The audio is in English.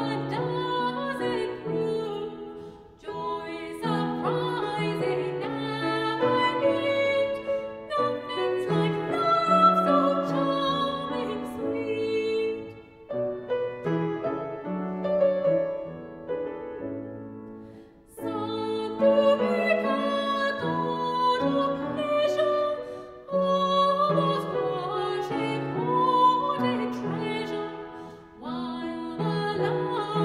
I've done. 啦